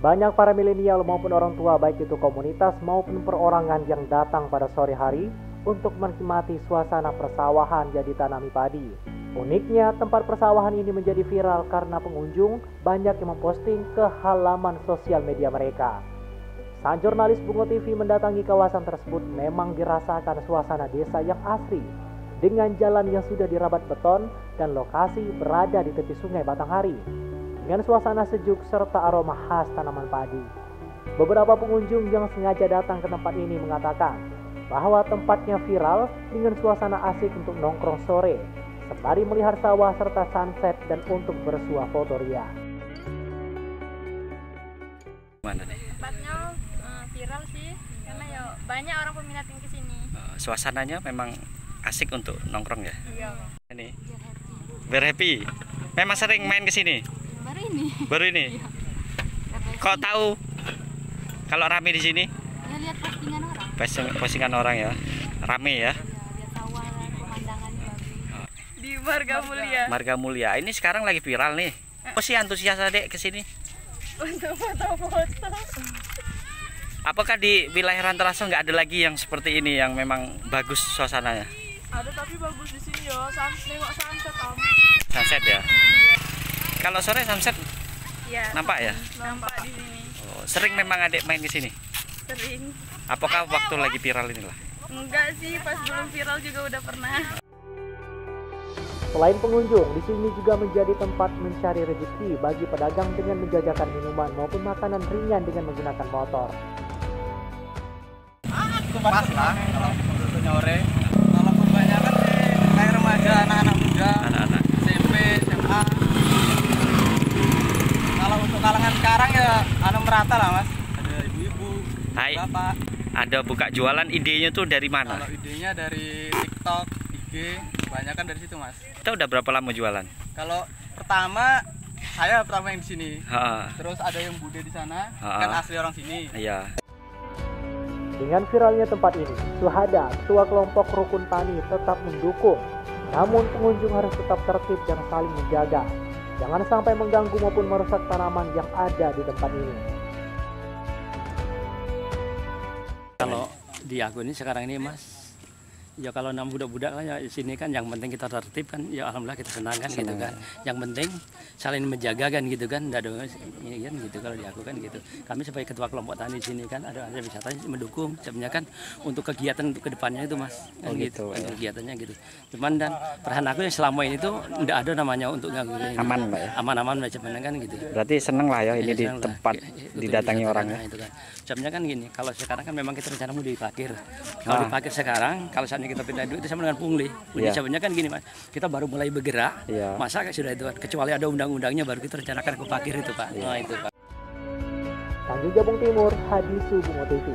Banyak para milenial maupun orang tua baik itu komunitas maupun perorangan yang datang pada sore hari untuk menikmati suasana persawahan yang ditanami padi. Uniknya, tempat persawahan ini menjadi viral karena pengunjung banyak yang memposting ke halaman sosial media mereka. Sang jurnalis Bungo TV mendatangi kawasan tersebut memang dirasakan suasana desa yang asri dengan jalan yang sudah dirabat beton dan lokasi berada di tepi sungai Batanghari dengan suasana sejuk serta aroma khas tanaman padi. Beberapa pengunjung yang sengaja datang ke tempat ini mengatakan bahwa tempatnya viral dengan suasana asik untuk nongkrong sore, sembari melihat sawah serta sunset dan untuk bersuah foto ria. Mana nih? tempatnya eh, viral sih karena ya banyak orang peminat yang ke sini Eh, Suasananya memang asik untuk nongkrong ya. iya Ini biar happy. Memang sering main ke sini. Baru ini Baru ini. Kok tahu kalau rame di sini? ya lihat postingan orang Posting- Postingan orang ya. Rame ya. ya lihat sawah dan pemandangannya bagus di Marga Mulia Marga Mulia. Ini sekarang lagi viral nih. Apa sih antusias adek ke sini? untuk foto-foto Apakah di wilayah Rantaraso nggak ada lagi yang seperti ini yang memang bagus suasananya? ada tapi bagus di sini ya Sun nengok sunset om Sunset ya. Kalau sore sunset iya nampak ya? nampak di sini Oh, sering memang adek main ke sini. sering Apakah waktu lagi viral inilah? enggak sih pas belum viral juga udah pernah Selain pengunjung, di sini juga menjadi tempat mencari rezeki bagi pedagang dengan menjajakan minuman maupun makanan ringan dengan menggunakan motor. pas lah kalau nyore kalau kebanyakan sih kayak remaja Anak-anak. SMP SMA kalau untuk kalangan sekarang ya merata lah mas ada ibu-ibu Hai. bapak Ada buka jualan idenya tuh dari mana? kalau idenya dari TikTok IG kebanyakan dari situ mas Kita udah berapa lama jualan? kalau pertama saya pertama yang di sini Ha, terus ada yang bude di sana Ha. kan asli orang sini iya. Dengan viralnya tempat ini, Suhada, ketua kelompok rukun tani tetap mendukung. Namun pengunjung harus tetap tertib dan saling menjaga. Jangan sampai mengganggu maupun merusak tanaman yang ada di tempat ini. Di aku ini sekarang ini mas, ya kalau enam budak-budak lah ya di sini kan yang penting kita tertib kan, ya alhamdulillah kita senang kan gitu kan. Yang penting saling menjaga kan gitu kan, tidak ada ini kan gitu kalau di aku kan gitu. Kami sebagai ketua kelompok tani di sini kan ada ada wisata mendukung, sebenarnya kan untuk kegiatan untuk ke depannya itu mas, kan Oh, gitu, gitu, untuk kegiatannya gitu. Cuman dan perasaan aku yang selama ini tuh tidak ada namanya untuk ganggu ini. Aman, Mbak, ya? Aman-aman macam mana kan gitu. Berarti seneng lah ya ini Ya, di senang lah. tempat Ya, ya, betul, didatangi didatangi orang ya. itu kan. Sebenarnya kan gini, kalau sekarang kan memang kita rencana mau dipakir. Kalau Ah. dipakir sekarang, kalau saatnya kita pindah dulu itu sama dengan pungli. Pungli Iya. sebenarnya kan gini mas, kita baru mulai bergerak. Iya. Masa kayak sudah itu kan, kecuali ada undang-undangnya baru kita rencanakan ke pakir itu pak. Iya. Nah itu pak. Tanjung Jabung Timur, Hadi Subumo TV.